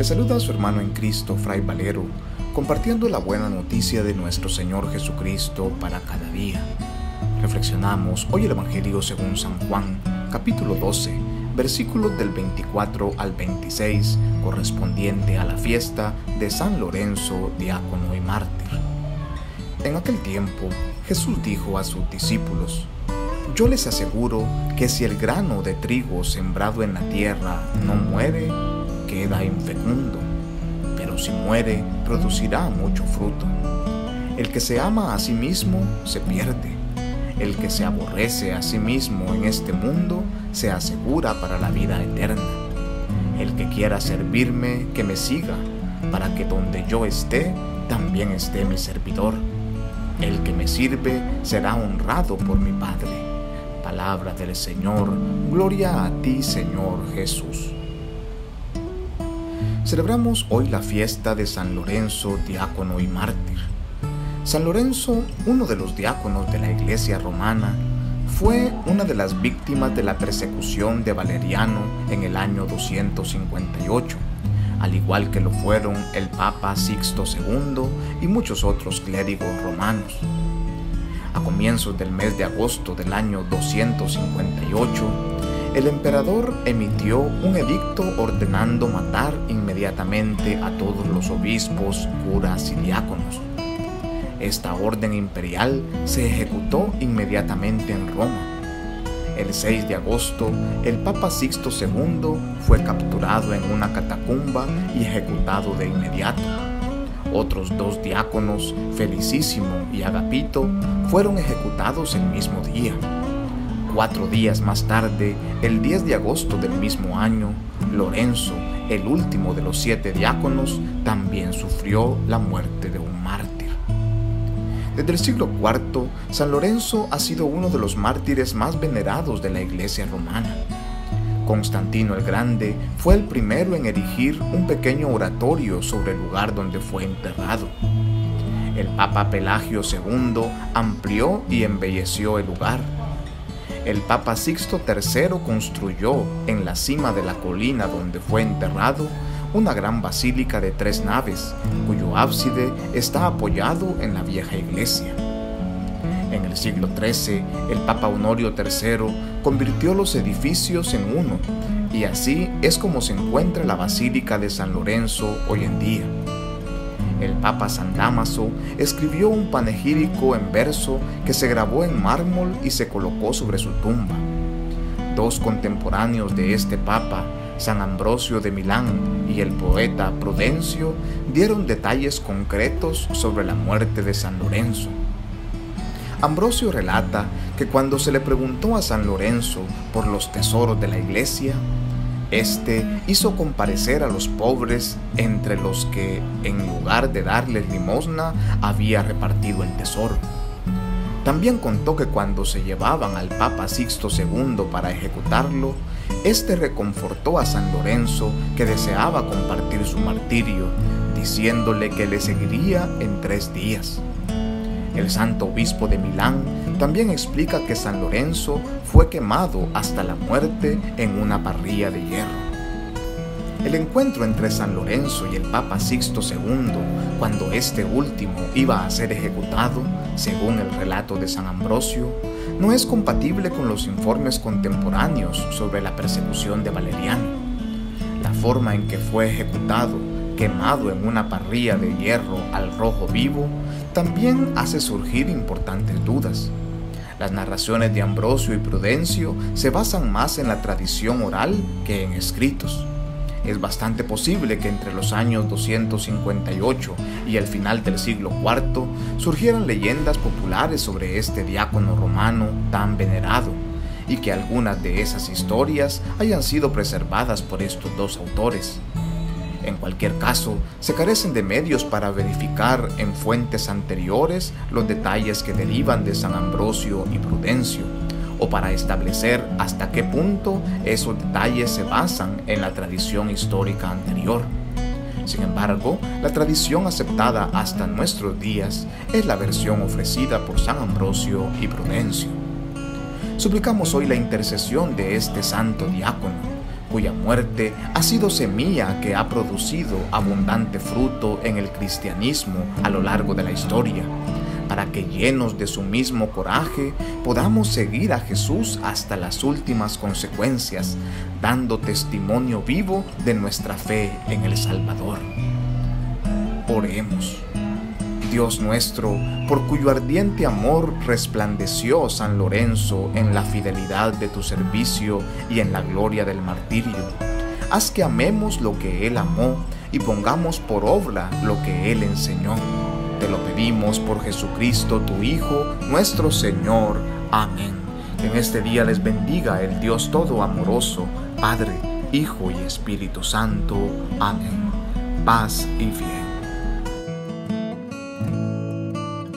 Le saluda a su hermano en Cristo, Fray Valero, compartiendo la buena noticia de nuestro Señor Jesucristo para cada día. Reflexionamos hoy el Evangelio según San Juan, capítulo 12, versículos del 24 al 26, correspondiente a la fiesta de San Lorenzo, diácono y mártir. En aquel tiempo, Jesús dijo a sus discípulos, Yo les aseguro que si el grano de trigo sembrado en la tierra no muere, queda infecundo, pero si muere, producirá mucho fruto. El que se ama a sí mismo se pierde. El que se aborrece a sí mismo en este mundo se asegura para la vida eterna. El que quiera servirme, que me siga, para que donde yo esté, también esté mi servidor. El que me sirve será honrado por mi Padre. Palabra del Señor, gloria a ti Señor Jesús. Celebramos hoy la fiesta de San Lorenzo, diácono y mártir. San Lorenzo, uno de los diáconos de la iglesia romana, fue una de las víctimas de la persecución de Valeriano en el año 258, al igual que lo fueron el Papa Sixto II y muchos otros clérigos romanos. A comienzos del mes de agosto del año 258, el emperador emitió un edicto ordenando matar inmediatamente a todos los obispos, curas y diáconos. Esta orden imperial se ejecutó inmediatamente en Roma. El 6 de agosto, el Papa Sixto II fue capturado en una catacumba y ejecutado de inmediato. Otros dos diáconos, Felicísimo y Agapito, fueron ejecutados el mismo día. Cuatro días más tarde, el 10 de agosto del mismo año, Lorenzo, el último de los siete diáconos, también sufrió la muerte de un mártir. Desde el siglo IV, San Lorenzo ha sido uno de los mártires más venerados de la Iglesia romana. Constantino el Grande fue el primero en erigir un pequeño oratorio sobre el lugar donde fue enterrado. El Papa Pelagio II amplió y embelleció el lugar el Papa Sixto III construyó en la cima de la colina donde fue enterrado una gran basílica de tres naves, cuyo ábside está apoyado en la vieja iglesia. En el siglo XIII, el Papa Honorio III convirtió los edificios en uno, y así es como se encuentra la Basílica de San Lorenzo hoy en día el Papa San Damaso escribió un panegírico en verso que se grabó en mármol y se colocó sobre su tumba. Dos contemporáneos de este Papa, San Ambrosio de Milán y el poeta Prudencio, dieron detalles concretos sobre la muerte de San Lorenzo. Ambrosio relata que cuando se le preguntó a San Lorenzo por los tesoros de la iglesia, este hizo comparecer a los pobres entre los que, en lugar de darles limosna, había repartido el tesoro. También contó que cuando se llevaban al Papa Sixto II para ejecutarlo, éste reconfortó a San Lorenzo que deseaba compartir su martirio, diciéndole que le seguiría en tres días. El santo obispo de Milán también explica que San Lorenzo fue quemado hasta la muerte en una parrilla de hierro. El encuentro entre San Lorenzo y el Papa Sixto II, cuando este último iba a ser ejecutado, según el relato de San Ambrosio, no es compatible con los informes contemporáneos sobre la persecución de Valeriano. La forma en que fue ejecutado, quemado en una parrilla de hierro al rojo vivo, también hace surgir importantes dudas. Las narraciones de Ambrosio y Prudencio se basan más en la tradición oral que en escritos. Es bastante posible que entre los años 258 y el final del siglo IV surgieran leyendas populares sobre este diácono romano tan venerado, y que algunas de esas historias hayan sido preservadas por estos dos autores. En cualquier caso, se carecen de medios para verificar en fuentes anteriores los detalles que derivan de San Ambrosio y Prudencio, o para establecer hasta qué punto esos detalles se basan en la tradición histórica anterior. Sin embargo, la tradición aceptada hasta nuestros días es la versión ofrecida por San Ambrosio y Prudencio. Suplicamos hoy la intercesión de este santo diácono cuya muerte ha sido semilla que ha producido abundante fruto en el cristianismo a lo largo de la historia, para que llenos de su mismo coraje podamos seguir a Jesús hasta las últimas consecuencias, dando testimonio vivo de nuestra fe en el Salvador. Oremos. Dios nuestro, por cuyo ardiente amor resplandeció San Lorenzo en la fidelidad de tu servicio y en la gloria del martirio. Haz que amemos lo que Él amó y pongamos por obra lo que Él enseñó. Te lo pedimos por Jesucristo, tu Hijo, nuestro Señor. Amén. En este día les bendiga el Dios Todo Amoroso, Padre, Hijo y Espíritu Santo. Amén. Paz y fiel.